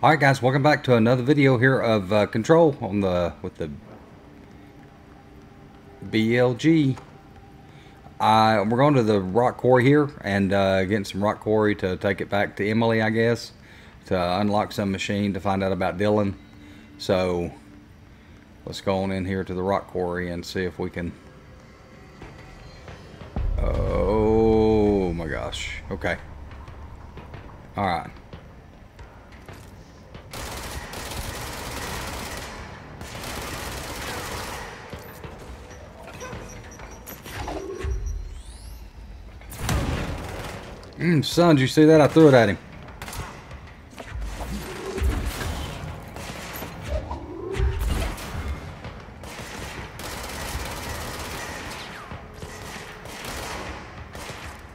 All right, guys, welcome back to another video here of uh, Control on the with the BLG. Uh, we're going to the rock quarry here and uh, getting some rock quarry to take it back to Emily, I guess, to unlock some machine to find out about Dylan. So let's go on in here to the rock quarry and see if we can. Oh my gosh. Okay. All right. Mm, son, did you see that? I threw it at him.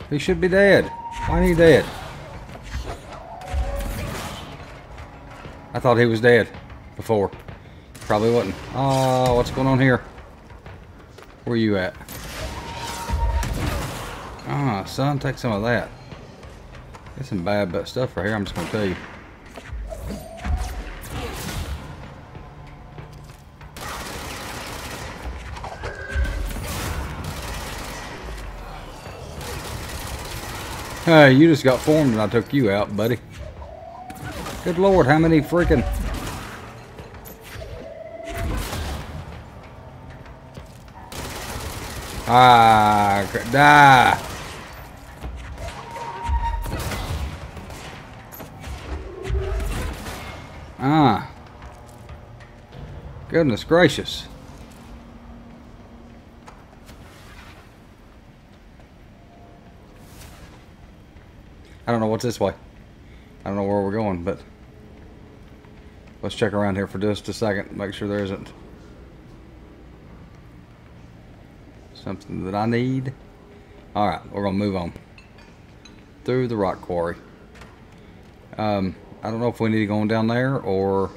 He should be dead. Why ain't he dead? I thought he was dead before. Probably wasn't. Oh, what's going on here? Where you at? Ah, son, take some of that. There's some bad but stuff right here, I'm just gonna tell you. Hey, you just got formed and I took you out, buddy. Good lord, how many freaking... Ah, die! Goodness gracious. I don't know what's this way. I don't know where we're going, but let's check around here for just a second. Make sure there isn't something that I need. Alright, we're going to move on. Through the rock quarry. Um, I don't know if we need to go on down there or...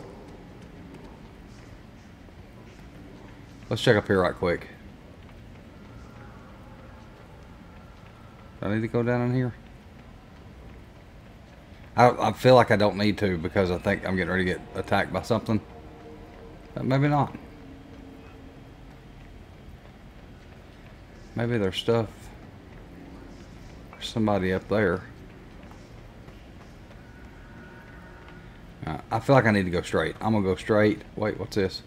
Let's check up here right quick. Do I need to go down in here? I, I feel like I don't need to because I think I'm getting ready to get attacked by something. But maybe not. Maybe there's stuff. There's somebody up there. I feel like I need to go straight. I'm gonna go straight. Wait, what's this?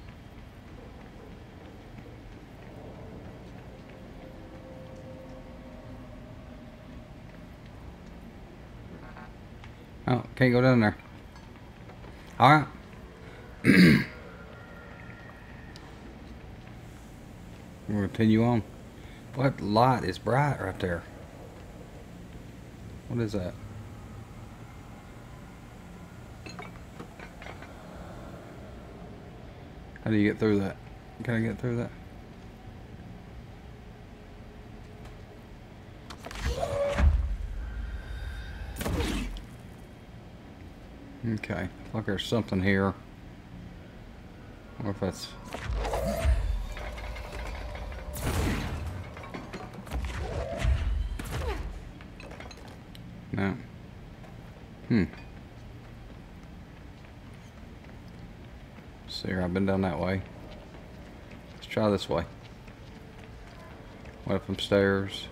Oh, can't go down there. Alright. We're gonna continue on. What light is bright right there? What is that? How do you get through that? Can I get through that? Okay, like there's something here. I wonder if that's... No. Hmm. See here, I've been down that way. Let's try this way. What up some stairs?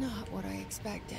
Not what I expected.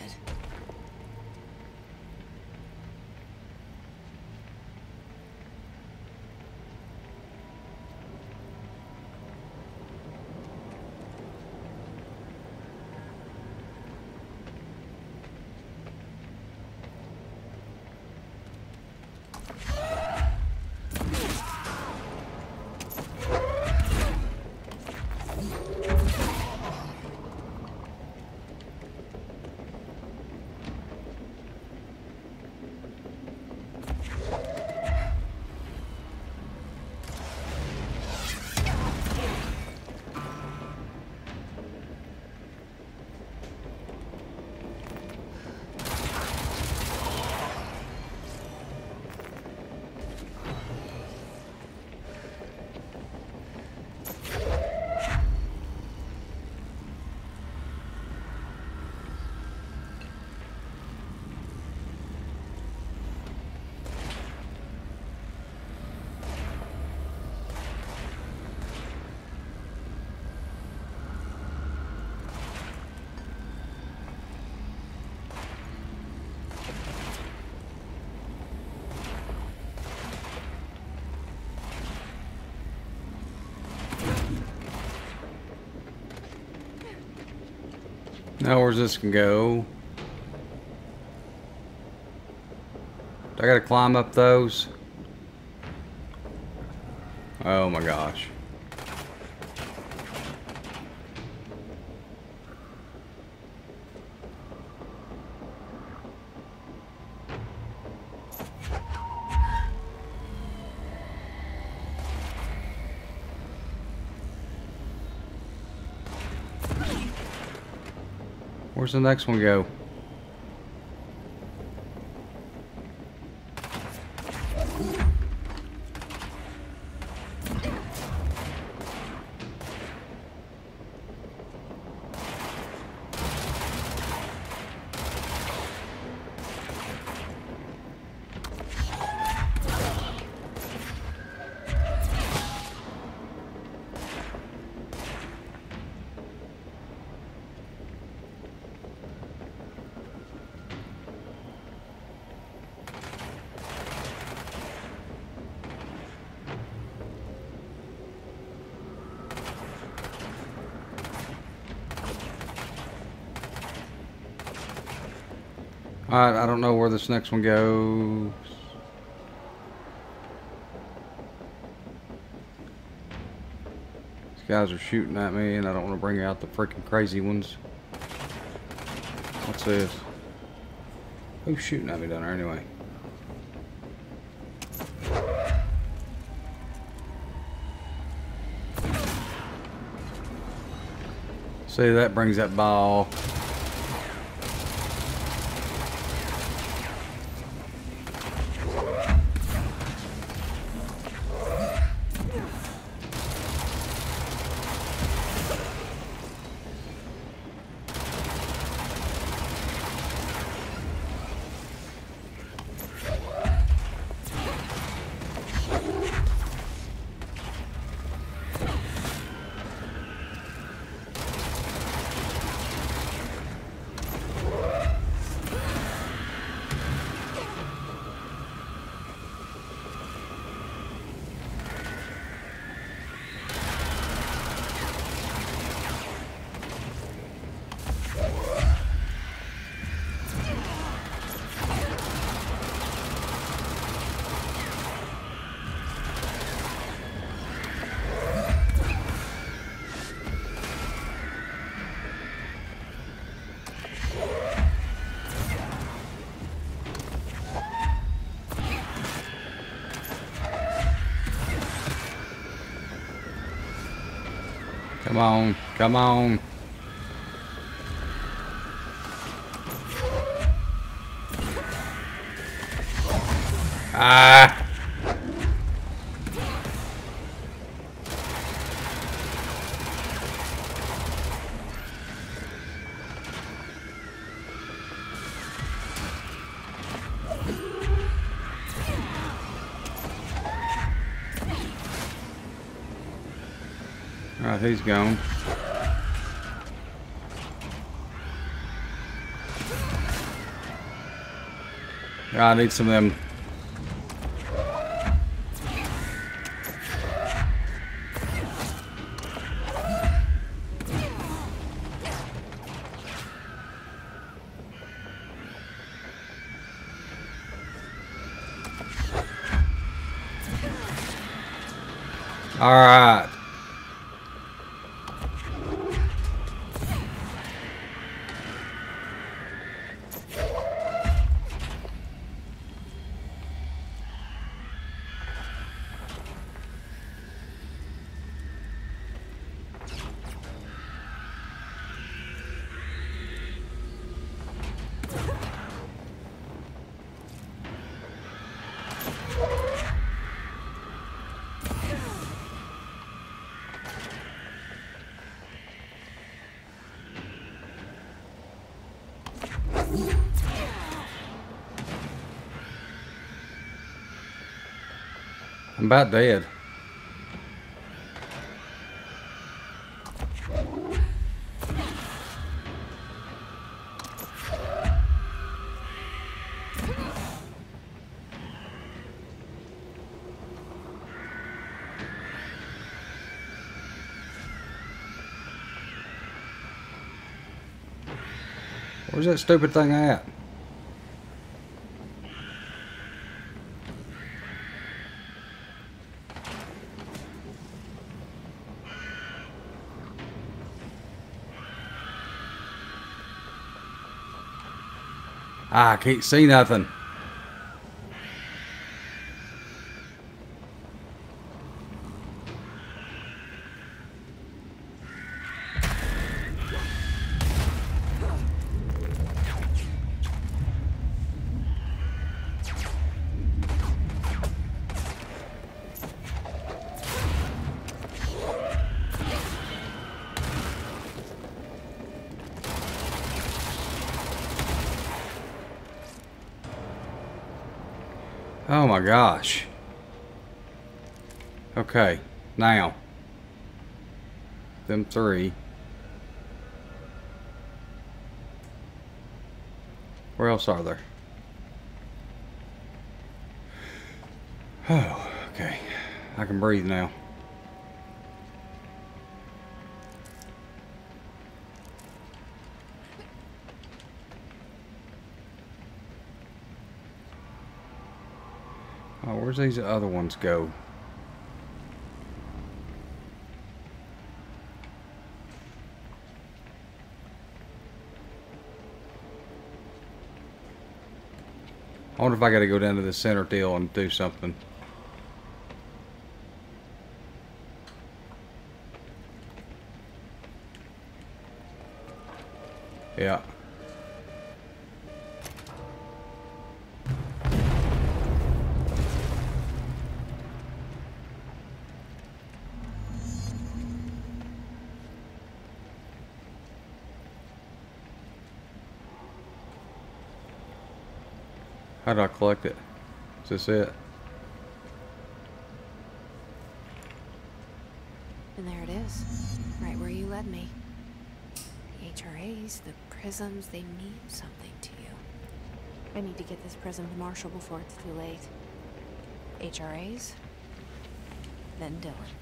Where's this can go? Do I gotta climb up those? Oh my gosh. Where's the next one go? I don't know where this next one goes. These guys are shooting at me and I don't want to bring out the freaking crazy ones. What's this? Who's shooting at me down there anyway? See, that brings that ball. On, come on. Ah! He's gone. Ah, I need some of them. All right. I'm about dead. Where's that stupid thing at? Can't see nothing. My gosh. Okay, now. Them three. Where else are there? Oh, okay. I can breathe now. Oh, where's these other ones go? I wonder if I gotta go down to the center deal and do something. Yeah. How do I collect it? Is this it? And there it is, right where you led me. The HRAs, the prisms, they mean something to you. I need to get this prism to Marshall before it's too late. HRAs, then Dylan.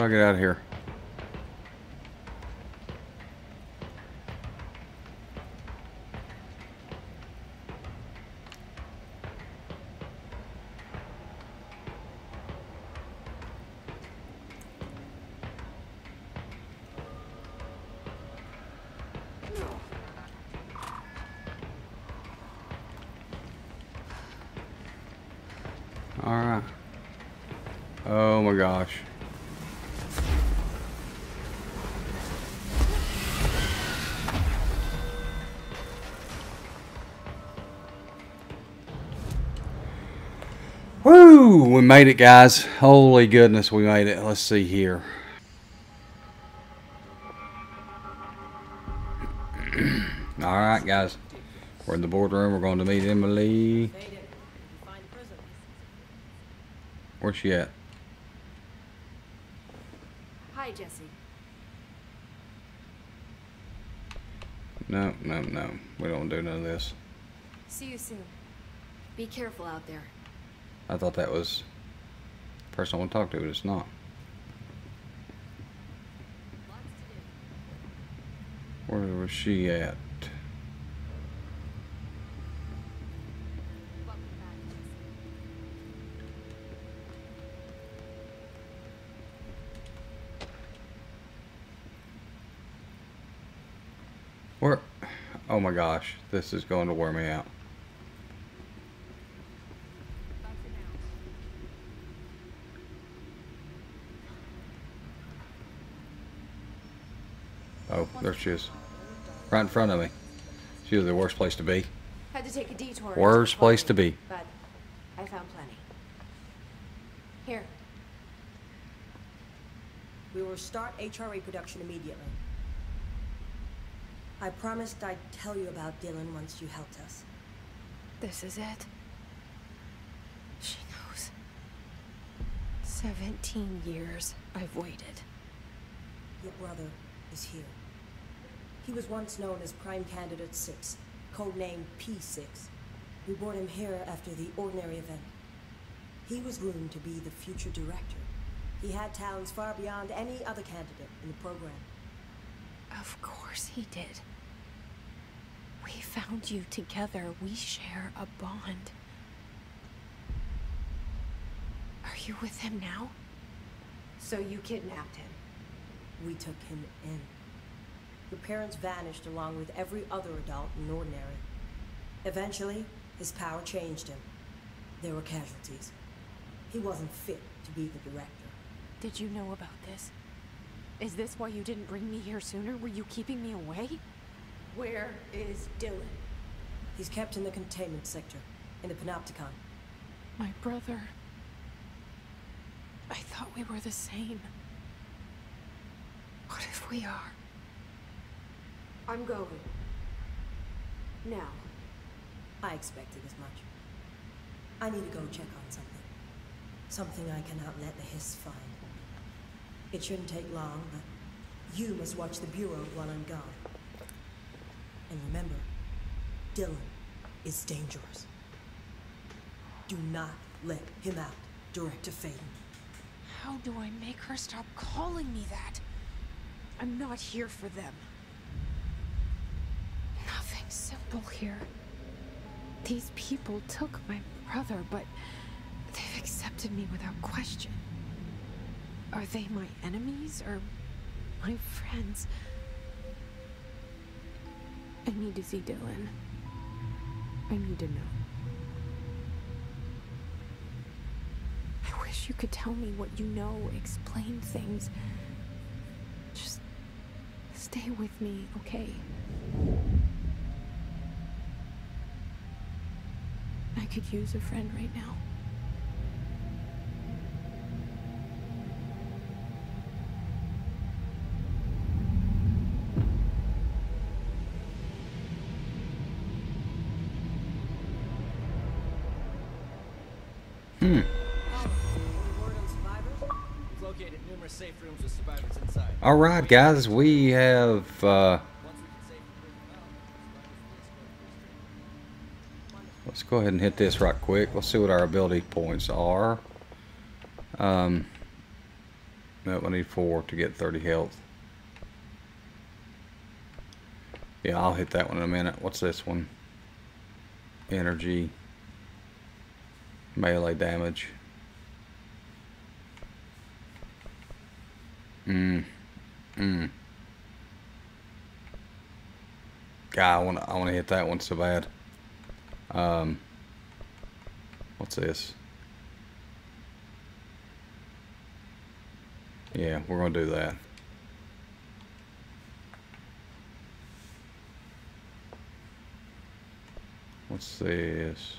How do I get out of here? Alright. Oh my gosh. Woo! We made it, guys. Holy goodness, we made it. Let's see here. All right, guys. We're in the boardroom. We're going to meet Emily. Where's she at? Hi, Jesse. No, no, no. We don't do none of this. See you soon. Be careful out there. I thought that was the person I want to talk to, but it's not. Where was she at? Where? Oh my gosh, this is going to wear me out. Oh, there she is. Right in front of me. She was the worst place to be. Had to take a detour. Worst place to be. But I found plenty. Here. We will start HRA production immediately. I promised I'd tell you about Dylan once you helped us. This is it. She knows. 17 years I've waited. Your brother is here. He was once known as Prime Candidate 6, codenamed P6. We brought him here after the ordinary event. He was groomed to be the future director. He had talents far beyond any other candidate in the program. Of course he did. We found you together. We share a bond. Are you with him now? So you kidnapped him. We took him in. Your parents vanished along with every other adult in Ordinary. Eventually, his power changed him. There were casualties. He wasn't fit to be the director. Did you know about this? Is this why you didn't bring me here sooner? Were you keeping me away? Where is Dylan? He's kept in the containment sector, in the Panopticon. My brother. I thought we were the same. What if we are? I'm going. Now. I expected as much. I need to go check on something. Something I cannot let the Hiss find. It shouldn't take long, but you must watch the Bureau while I'm gone. And remember, Dylan is dangerous. Do not let him out, Director Faden. How do I make her stop calling me that? I'm not here for them. Simple here. These people took my brother, but they've accepted me without question. Are they my enemies or my friends? I need to see Dylan. I need to know. I wish you could tell me what you know, explain things. Just stay with me, okay? Could use a friend right now. Hmm. Any word on survivors? We've located numerous safe rooms with survivors inside. All right, guys, we have. Uh, go ahead and hit this right quick. Let's see what our ability points are. Um, no, I need four to get 30 health. Yeah, I'll hit that one in a minute. What's this one? Energy. Melee damage. Mm. Mm. God, I want to I want to hit that one so bad. Um, what's this? Yeah, we're gonna do that. What's this?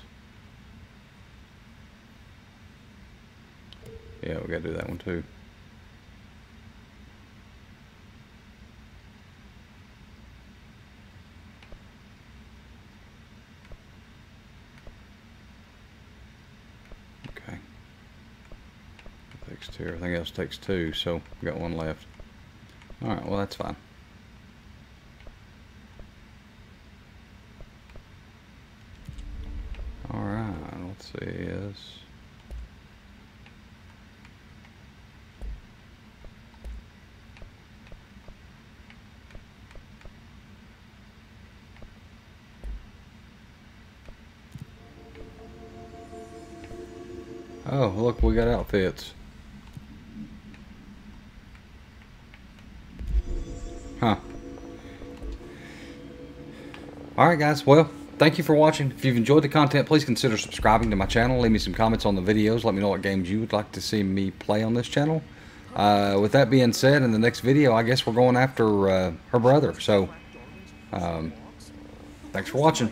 Yeah, we gotta do that one too. Okay. Two. Everything else takes two, so we got one left. Alright, well that's fine. Alright, let's see this. Oh, look, we got outfits. Alright guys, well, thank you for watching. If you've enjoyed the content, please consider subscribing to my channel. Leave me some comments on the videos. Let me know what games you would like to see me play on this channel. Uh, with that being said, in the next video, I guess we're going after uh, her brother. So, um, thanks for watching.